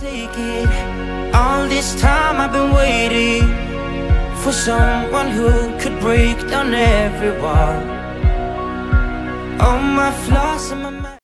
take it. All this time I've been waiting For someone who could break down every wall. All my flaws and my